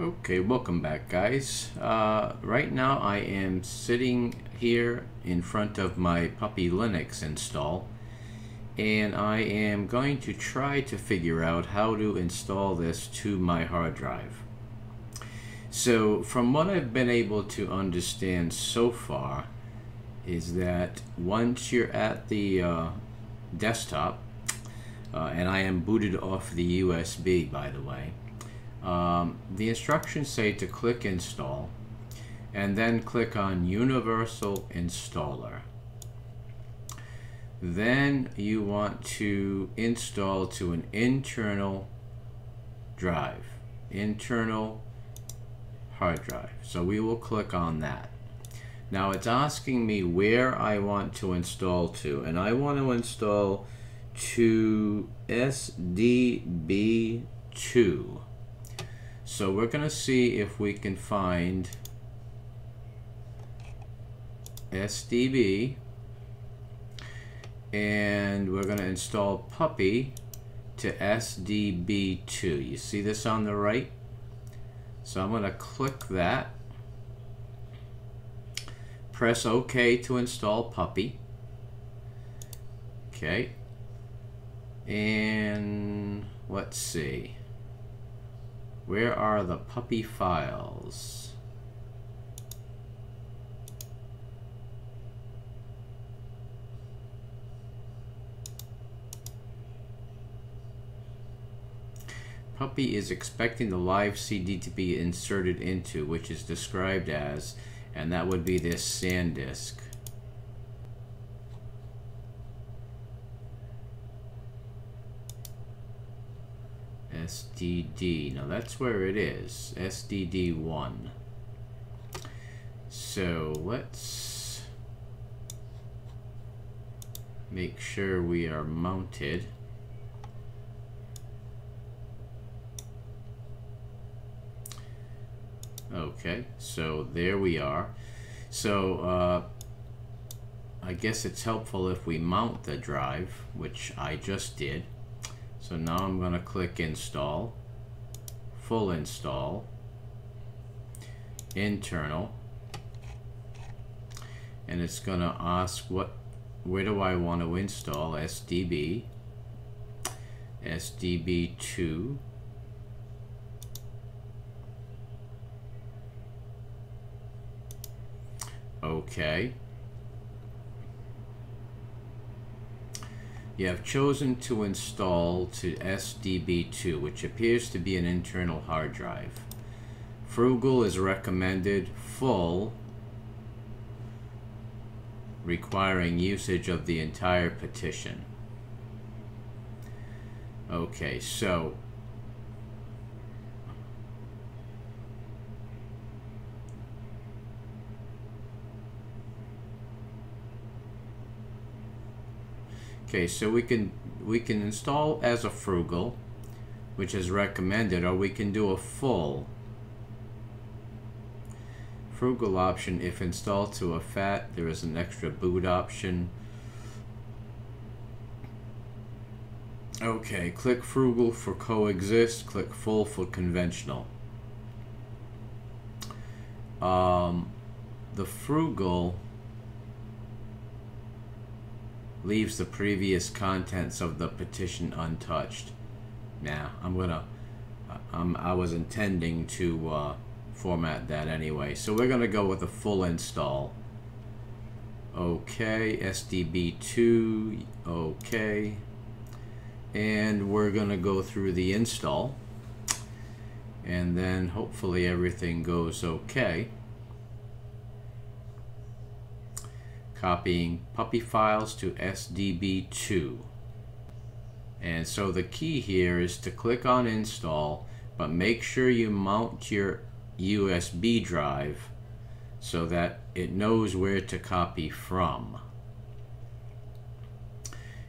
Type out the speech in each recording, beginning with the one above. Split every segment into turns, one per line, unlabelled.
Okay, welcome back guys. Uh, right now I am sitting here in front of my Puppy Linux install and I am going to try to figure out how to install this to my hard drive. So from what I've been able to understand so far is that once you're at the uh, desktop uh, and I am booted off the USB by the way um, the instructions say to click install and then click on universal installer. Then you want to install to an internal drive internal hard drive. So we will click on that. Now it's asking me where I want to install to and I want to install to SDB2 so we're going to see if we can find SDB and we're going to install puppy to SDB2. You see this on the right? So I'm going to click that. Press OK to install puppy. Okay. And let's see. Where are the puppy files? Puppy is expecting the live CD to be inserted into, which is described as, and that would be this SanDisk. SDD. Now that's where it is. SDD1. So let's make sure we are mounted. Okay, so there we are. So uh, I guess it's helpful if we mount the drive, which I just did. So now I'm going to click install, full install, internal, and it's going to ask what, where do I want to install SDB, SDB2, okay. You have chosen to install to SDB2, which appears to be an internal hard drive. Frugal is recommended full, requiring usage of the entire partition. Okay, so Okay, so we can we can install as a frugal, which is recommended, or we can do a full. Frugal option, if installed to a FAT, there is an extra boot option. Okay, click frugal for coexist, click full for conventional. Um, the frugal leaves the previous contents of the partition untouched. Now, I'm gonna, I'm, I was intending to uh, format that anyway. So we're gonna go with a full install. Okay, SDB2, okay. And we're gonna go through the install. And then hopefully everything goes okay. Copying puppy files to SDB2. And so the key here is to click on install, but make sure you mount your USB drive so that it knows where to copy from.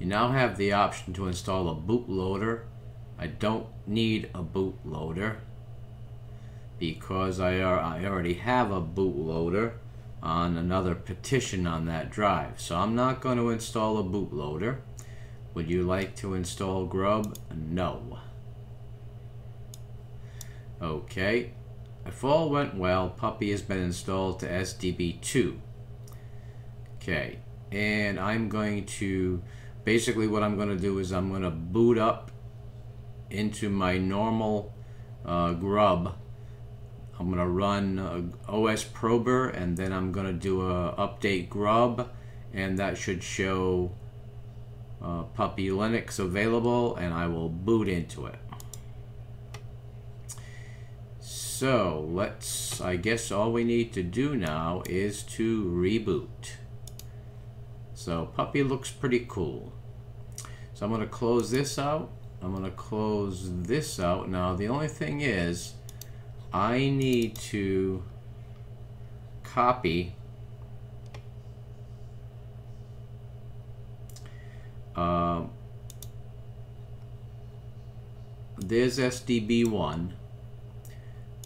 You now have the option to install a bootloader. I don't need a bootloader because I, I already have a bootloader on another partition on that drive. So I'm not going to install a bootloader. Would you like to install Grub? No. Okay. if all went well, Puppy has been installed to SDB2. Okay, and I'm going to, basically what I'm going to do is I'm going to boot up into my normal uh, grub. I'm going to run OS Prober and then I'm going to do a update grub and that should show uh, Puppy Linux available and I will boot into it. So let's, I guess all we need to do now is to reboot. So Puppy looks pretty cool. So I'm going to close this out. I'm going to close this out. Now the only thing is I need to copy uh, there's SDB1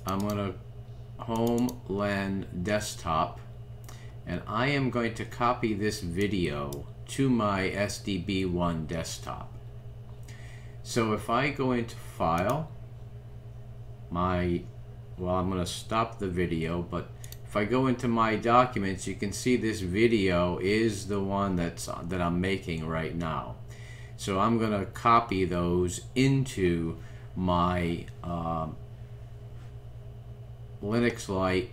I'm going to home LAN desktop and I am going to copy this video to my SDB1 desktop. So if I go into file, my, well I'm going to stop the video, but if I go into my documents, you can see this video is the one that's that I'm making right now. So I'm going to copy those into my uh, Linux Lite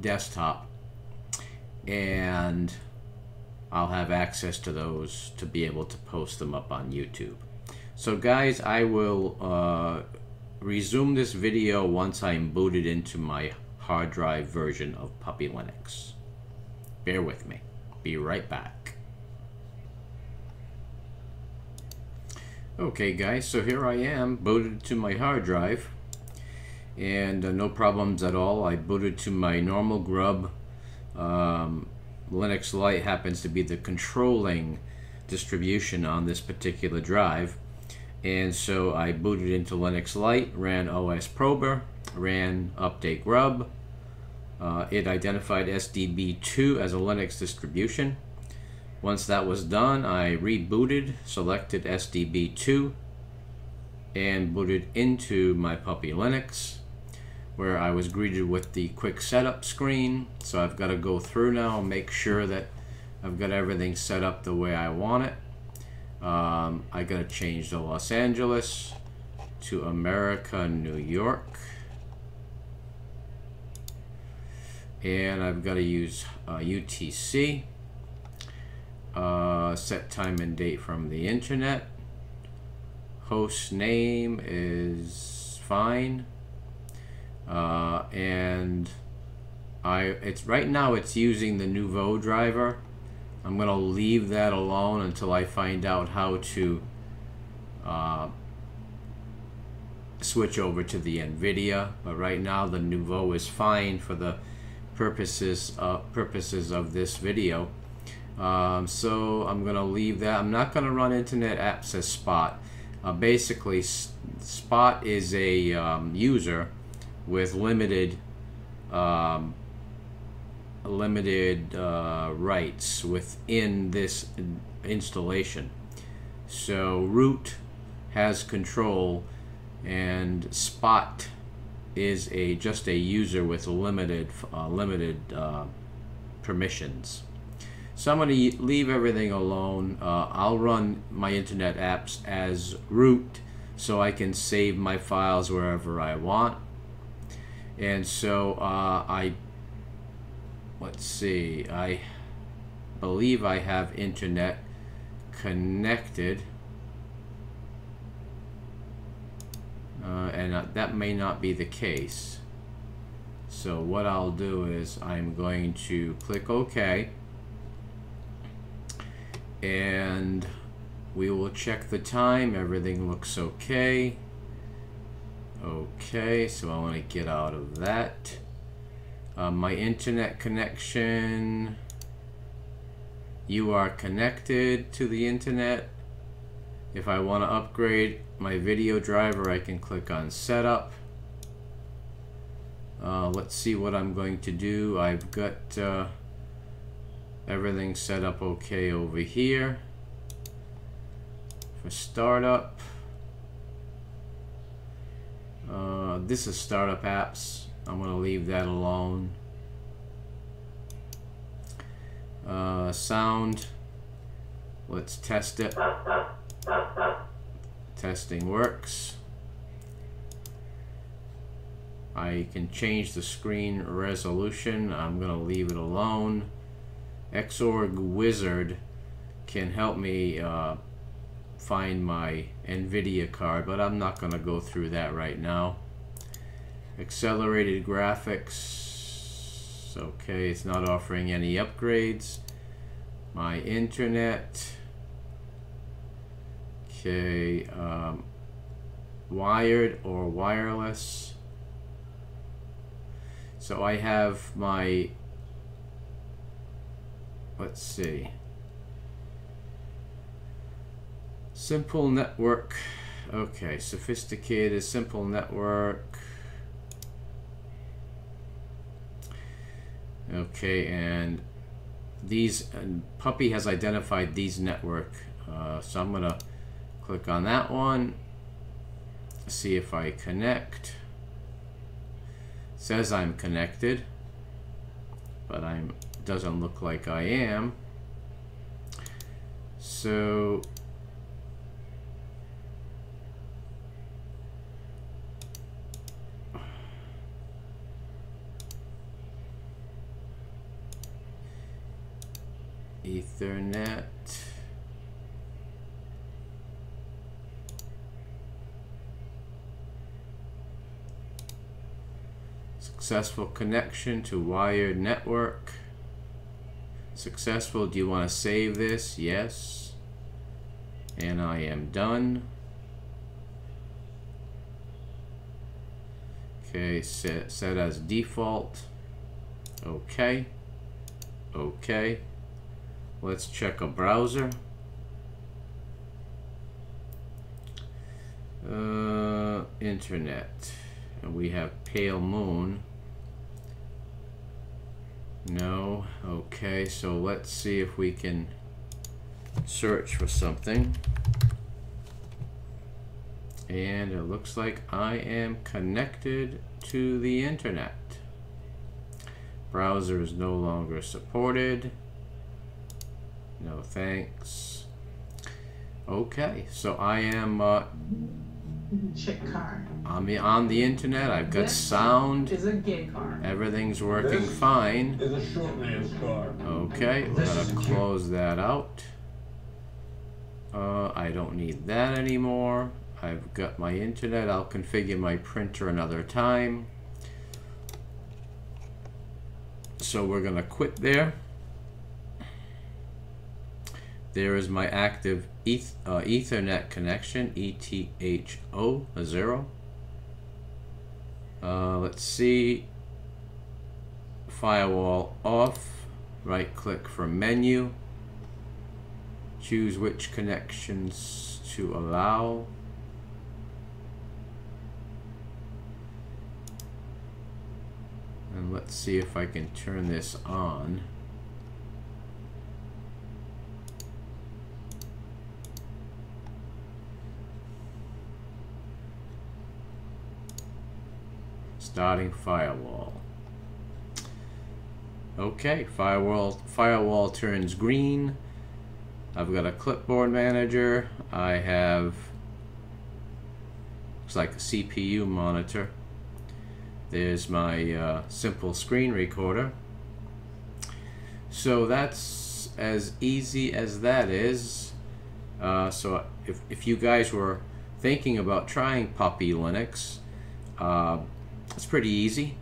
desktop and I'll have access to those to be able to post them up on YouTube. So guys, I will uh, resume this video once I'm booted into my hard drive version of Puppy Linux. Bear with me. Be right back. Okay guys, so here I am booted to my hard drive and uh, no problems at all. I booted to my normal grub. Um, Linux Lite happens to be the controlling distribution on this particular drive. And so I booted into Linux Lite, ran OS Prober, ran update grub. Uh, it identified SDB2 as a Linux distribution. Once that was done, I rebooted, selected SDB2, and booted into my Puppy Linux where I was greeted with the quick setup screen. So I've got to go through now and make sure that I've got everything set up the way I want it. Um, I got to change the Los Angeles to America, New York. And I've got to use uh, UTC. Uh, set time and date from the internet. Host name is fine uh, and I it's right now it's using the Nouveau driver. I'm gonna leave that alone until I find out how to uh, switch over to the NVIDIA. But right now the Nouveau is fine for the purposes uh, purposes of this video. Um, so I'm gonna leave that. I'm not gonna run Internet Apps as Spot. Uh, basically, Spot is a um, user with limited um, limited uh, rights within this installation. So root has control and spot is a just a user with limited uh, limited uh, permissions. So I'm going to leave everything alone. Uh, I'll run my internet apps as root so I can save my files wherever I want and so uh, I let's see I believe I have internet connected. Uh, and uh, that may not be the case. So what I'll do is I'm going to click OK. And we will check the time. Everything looks okay Okay, so I want to get out of that. Uh, my internet connection. You are connected to the internet. If I want to upgrade my video driver, I can click on setup. Uh, let's see what I'm going to do. I've got uh, everything set up okay over here. For startup. Uh, this is startup apps. I'm going to leave that alone. Uh, sound. Let's test it. Testing works. I can change the screen resolution. I'm going to leave it alone. Xorg Wizard can help me uh, find my NVIDIA card, but I'm not going to go through that right now. Accelerated graphics. Okay, it's not offering any upgrades. My internet. Okay, um, wired or wireless. So I have my, let's see, simple network. Okay, sophisticated, simple network. Okay, and these, and Puppy has identified these network. Uh, so I'm gonna click on that one, see if I connect. says I'm connected, but I'm doesn't look like I am. So Ethernet Successful connection to wired network. Successful. Do you want to save this? Yes. And I am done. Okay, set, set as default. Okay. Okay. Let's check a browser. Uh, internet. And we have Pale Moon. No. Okay, so let's see if we can search for something. And it looks like I am connected to the internet. Browser is no longer supported. No thanks. Okay, so I am uh,
Chick car.
on the on the internet. I've got
This
sound.
Is a gay car.
Everything's working
This-
fine.
is a short man's car.
Okay, we're gonna close that out. Uh, I don't need that anymore. I've got my internet. I'll configure my printer another time. So we're gonna quit there. There is my active eth uh, Ethernet connection, ETHO, a zero. Uh, let's see. Firewall off. Right click for menu. Choose which connections to allow. And let's see if I can turn this on. Starting firewall. Okay, firewall firewall turns green. I've got a clipboard manager. I have looks like a CPU monitor. There's my uh, simple screen recorder. So that's as easy as that is. Uh, so if, if you guys were thinking about trying Puppy Linux, uh, it's pretty easy.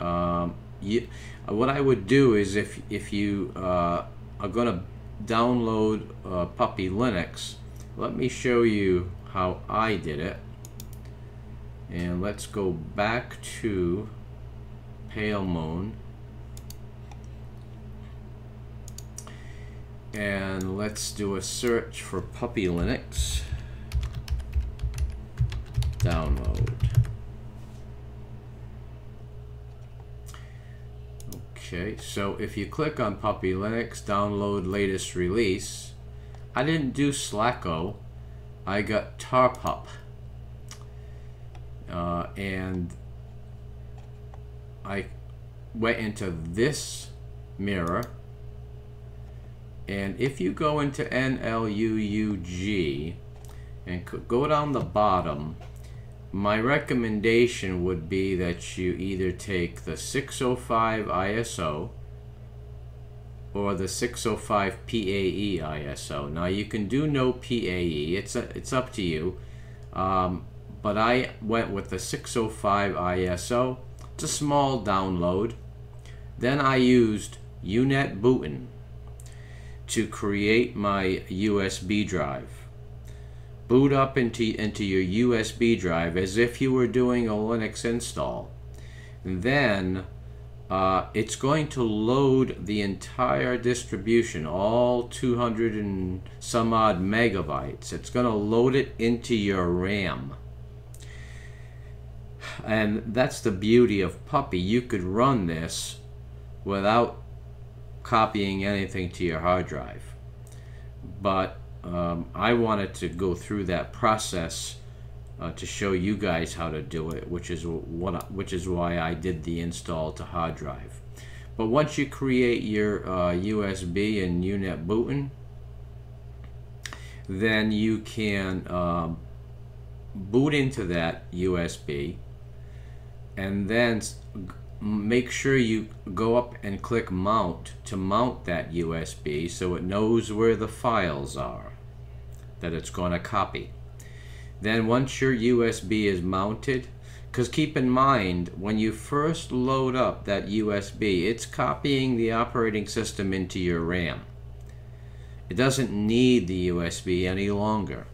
Um, you, uh, what I would do is if if you uh, are going to download uh, Puppy Linux, let me show you how I did it. And let's go back to Pale Moon. And let's do a search for Puppy Linux. Download. Okay, so if you click on Puppy Linux, download latest release. I didn't do Slacko. I got TahrPup. Uh, and I went into this mirror and if you go into NLUUG and go down the bottom my recommendation would be that you either take the 605 ISO or the 605 PAE ISO. Now you can do no PAE, it's, a, it's up to you. Um, but I went with the 605 ISO. It's a small download. Then I used UNetbootin to create my USB drive. Boot up into, into your USB drive as if you were doing a Linux install. then uh, it's going to load the entire distribution, all 200 and some odd megabytes. It's going to load it into your RAM. And that's the beauty of Puppy. You could run this without copying anything to your hard drive. But um, I wanted to go through that process uh, to show you guys how to do it, which is what which is why I did the install to hard drive. But once you create your uh, USB and UNetbootin, then you can um, boot into that USB and then make sure you go up and click mount to mount that USB so it knows where the files are that it's going to copy. Then once your USB is mounted, because keep in mind, when you first load up that USB, it's copying the operating system into your RAM. It doesn't need the USB any longer.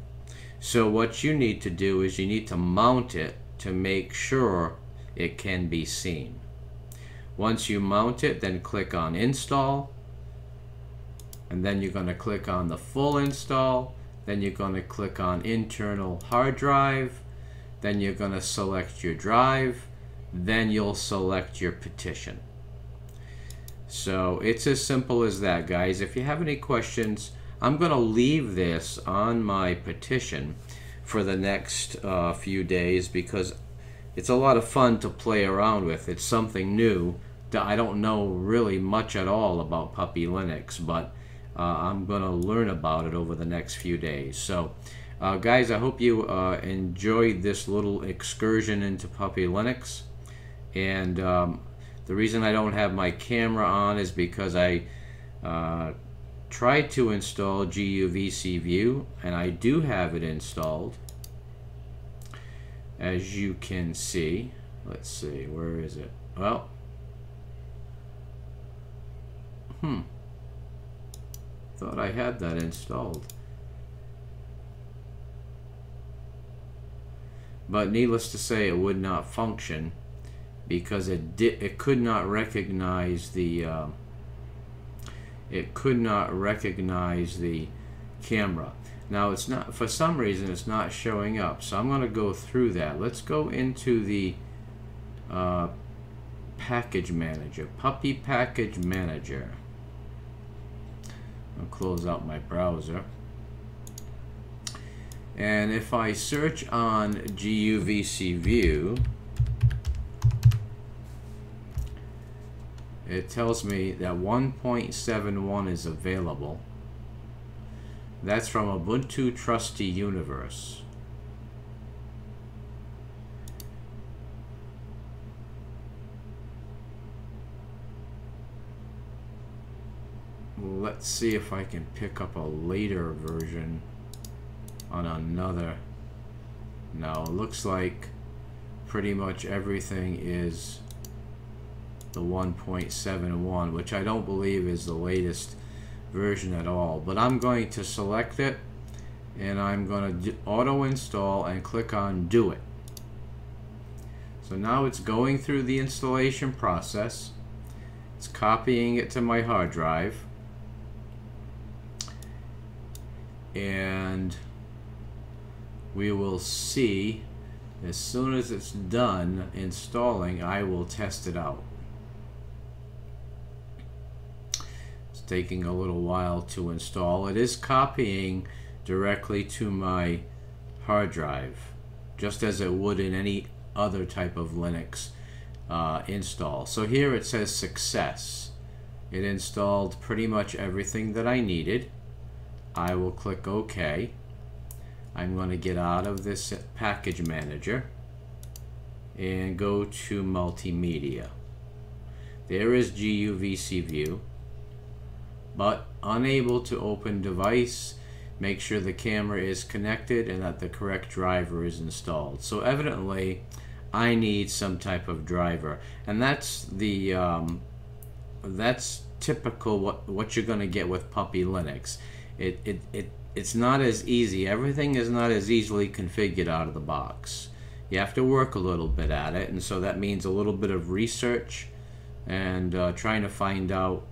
So what you need to do is you need to mount it to make sure it can be seen. Once you mount it, then click on install. And then you're going to click on the full install then you're going to click on internal hard drive. Then you're going to select your drive. Then you'll select your partition. So it's as simple as that, guys. If you have any questions, I'm going to leave this on my partition for the next uh, few days because it's a lot of fun to play around with. It's something new. I don't know really much at all about Puppy Linux, but uh, I'm going to learn about it over the next few days. So, uh, guys, I hope you uh, enjoyed this little excursion into Puppy Linux. And um, the reason I don't have my camera on is because I uh, tried to install GUVC View, and I do have it installed. As you can see, let's see, where is it? Well, hmm. Thought I had that installed. But needless to say, it would not function because it. It could not recognize the. Uh, it could not recognize the camera. Now it's not for some reason it's not showing up. So I'm going to go through that. Let's go into the uh, package manager, puppy package manager. Close out my browser. And if I search on GUVC View, it tells me that 1.71 is available. That's from Ubuntu Trusty Universe. Let's see if I can pick up a later version on another. Now, it looks like pretty much everything is the 1.71, which I don't believe is the latest version at all. But I'm going to select it, and I'm going to auto install and click on do it. So now it's going through the installation process. It's copying it to my hard drive. And we will see as soon as it's done installing I will test it out it's taking a little while to install it is copying directly to my hard drive just as it would in any other type of Linux uh, install. So here it says success. It installed pretty much everything that I needed. I will click OK. I'm going to get out of this package manager and go to multimedia. There is GUVC view, but unable to open device. Make sure the camera is connected and that the correct driver is installed. So evidently, I need some type of driver, and that's the um, that's typical what what you're going to get with Puppy Linux. It, it it it's not as easy. Everything is not as easily configured out of the box. You have to work a little bit at it, and so that means a little bit of research and uh, trying to find out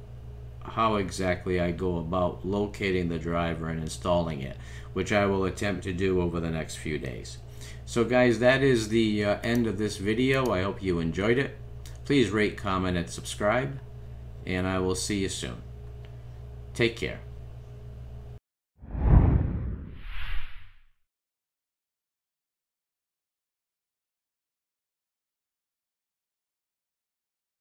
how exactly I go about locating the driver and installing it, which I will attempt to do over the next few days. So guys, that is the uh, end of this video. I hope you enjoyed it. Please rate, comment, and subscribe, and I will see you soon. Take care.